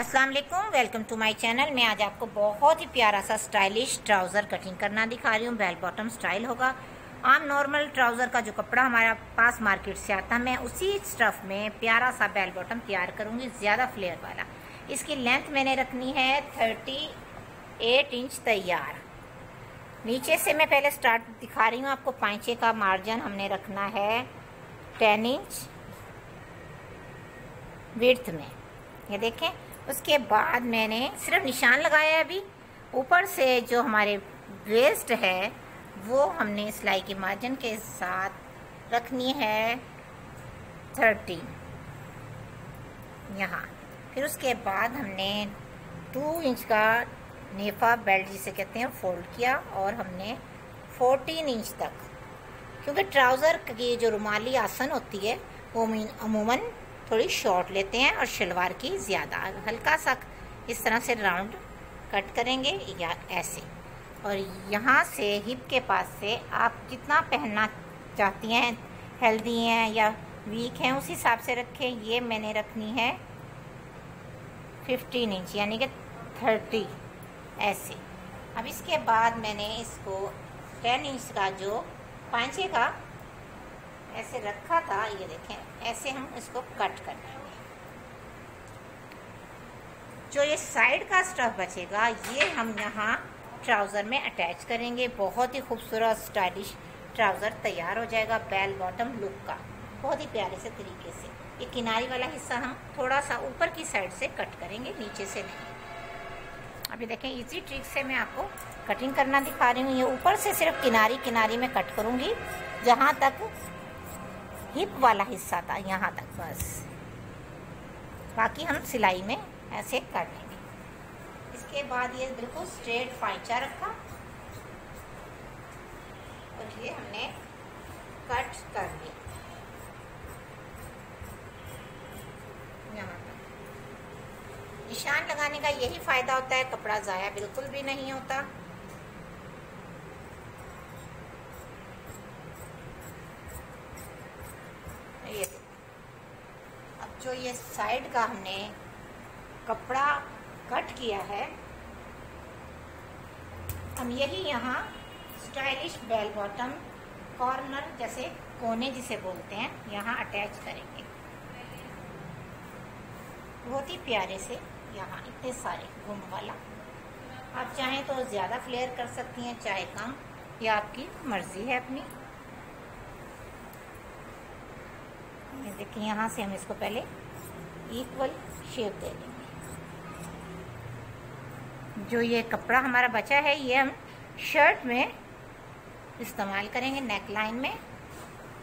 अस्सलाम वालेकुम welcome to my channel मैं आज आपको बहुत ही प्यारा सा स्टाइलिश ट्राउज़र कटिंग करना दिखा रही हूँ। बेल बॉटम स्टाइल होगा। आम नॉर्मल ट्राउज़र का जो कपड़ा हमारा पास मार्केट से आता है, मैं उसी स्टफ़ में प्यारा सा बेल बॉटम तैयार करूँगी, ज़्यादा फ्लेयर वाला। इसकी लेंथ मैंने रखनी है थर्टी एट इंच तैयार। नीचे से मैं पहले स्टार्ट दिखा रही हूँ, आपको पाँचे का मार्जिन हमने रखना है टेन इंच विर्थ में। ये देखें उसके बाद मैंने सिर्फ़ निशान लगाया अभी। ऊपर से जो हमारे वेस्ट है, वो हमने सिलाई के मार्जिन के साथ रखनी है थर्टी। यहाँ। फिर उसके बाद हमने टू इंच का नेफा बेल्ट जिसे कहते हैं फोल्ड किया और हमने फोर्टीन इंच तक। क्योंकि ट्राउज़र की जो रुमाली आसन होती है, वो अमूमन थोड़ी शॉर्ट लेते हैं और शलवार की ज़्यादा हल्का सा इस तरह से राउंड कट करेंगे या ऐसे। और यहाँ से हिप के पास से आप जितना पहनना चाहती हैं हेल्दी हैं या वीक हैं, उस हिसाब से रखें। ये मैंने रखनी है 15 इंच यानी कि 30 ऐसे। अब इसके बाद मैंने इसको 10 इंच का जो पाँचे का ऐसे रखा था, ये देखें, ऐसे हम इसको कट कर लेंगे जो ये साइड का स्टफ़ बचेगा, ये हम यहाँ ट्राउज़र में अटैच करेंगे। बहुत ही खूबसूरत स्टाइलिश ट्राउज़र तैयार हो जाएगा बेल बॉटम लुक का। बहुत ही प्यारे से तरीके से। ये किनारी वाला हिस्सा हम थोड़ा सा ऊपर की साइड से कट करेंगे, नीचे से नहीं। अभी देखें, इसी ट्रिक से मैं आपको कटिंग करना दिखा रही हूँ। ये ऊपर से सिर्फ़ किनारी किनारी में कट करूँगी, जहाँ तक हिप वाला हिस्सा था यहाँ तक, बस। बाकी हम सिलाई में ऐसे कर लेंगे। इसके बाद ये बिल्कुल स्ट्रेट पाइचा रखा। और ये हमने कट कर लिया निशान लगाने का यही फ़ायदा होता है, कपड़ा ज़ाया बिल्कुल भी नहीं होता ये अब जो ये साइड का हमने कपड़ा कट किया है, हम यही यहाँ स्टाइलिश बेल बॉटम कॉर्नर जैसे कोने जिसे बोलते हैं, यहाँ अटैच करेंगे। बहुत ही प्यारे से यहाँ इतने सारे घूम वाला। आप चाहें तो ज़्यादा फ्लेयर कर सकती हैं, चाहे कम, या आपकी मर्ज़ी है अपनी ये देखिए, यहाँ से हम इसको पहले इक्वल शेप दे देंगे। जो ये कपड़ा हमारा बचा है, ये हम शर्ट में इस्तेमाल करेंगे नेक लाइन में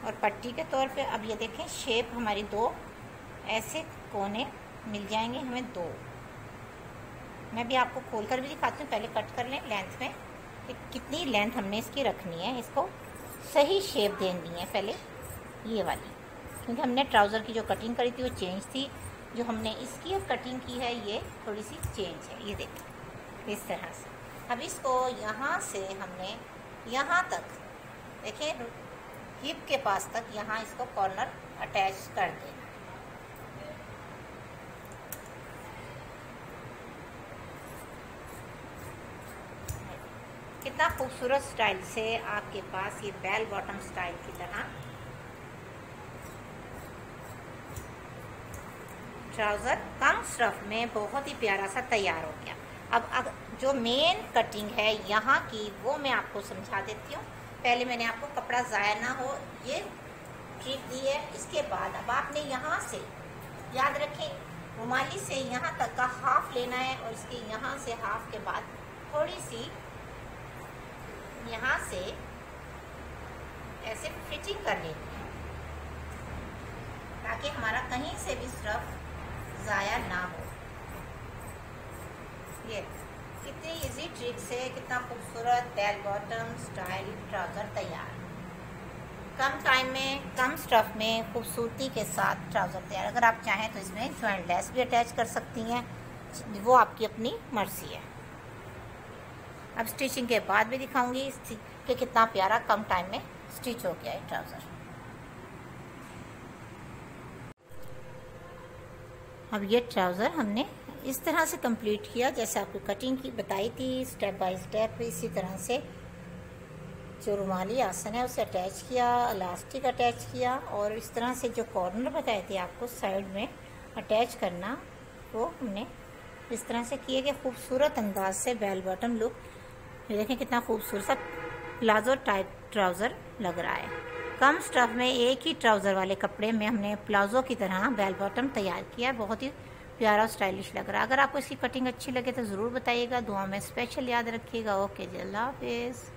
और पट्टी के तौर पे। अब ये देखें शेप हमारी दो ऐसे कोने मिल जाएँगे हमें दो। मैं भी आपको खोल कर भी दिखाती हूँ, पहले कट कर लें लेंथ में। कि कितनी लेंथ हमने इसकी रखनी है, इसको सही शेप देनी है पहले ये वाली। क्योंकि हमने ट्राउज़र की जो कटिंग करी थी, वो चेंज थी। जो हमने इसकी अब कटिंग की है, ये थोड़ी सी चेंज है। ये देखिए इस तरह से। अब इसको यहाँ से हमने यहाँ तक, देखें, हिप के पास तक यहाँ इसको कॉर्नर अटैच कर देना कितना खूबसूरत स्टाइल से आपके पास ये बेल बॉटम स्टाइल की तरह ट्राउज़र कम स्टफ़ में बहुत ही प्यारा सा तैयार हो गया। अब अग, जो मेन कटिंग है यहाँ की वो मैं आपको समझा देती हूँ। पहले मैंने आपको कपड़ा ज़ाया ना हो ये ट्रिक दी है। इसके बाद अब आपने यहाँ से याद रखें रुमाली से यहाँ तक का हाफ़ लेना है और इसके यहाँ से हाफ़ के बाद थोड़ी सी यहाँ से ऐसे फिटिंग कर लेनी है। ताकि हमारा कहीं से भी स्टफ़ ज़ाया ना हो। ये कितनी इजी ट्रिक से कितना खूबसूरत बेल बॉटम स्टाइल ट्राउज़र तैयार। कम टाइम में, कम स्टफ़ में खूबसूरती के साथ ट्राउज़र तैयार। अगर आप चाहें तो इसमें ज्वाइंट लेस भी अटैच कर सकती हैं। वो आपकी अपनी मर्ज़ी है। अब स्टिचिंग के बाद भी दिखाऊँगी कि कितना प्यारा कम टाइम में स्टिच हो गया है ट्राउज़र अब ये ट्राउज़र हमने इस तरह से कंप्लीट किया, जैसे आपको कटिंग की बताई थी स्टेप बाय स्टेप इसी तरह से जो रुमाली आसन है उसे अटैच किया इलास्टिक अटैच किया और इस तरह से जो कॉर्नर बताए थे आपको साइड में अटैच करना, वो हमने इस तरह से किए कि खूबसूरत अंदाज से बेल बॉटम लुक देखें कितना खूबसूरत प्लाजो टाइप ट्राउज़र लग रहा है। कम स्टफ़ में एक ही ट्राउज़र वाले कपड़े में हमने प्लाजो की तरह बेल बॉटम तैयार किया। है बहुत ही प्यारा और स्टाइलिश लग रहा है। अगर आपको इसकी कटिंग अच्छी लगे तो ज़रूर बताइएगा। दुआ में स्पेशल याद रखिएगा। ओके, जी, अल्लाह हाफिज़।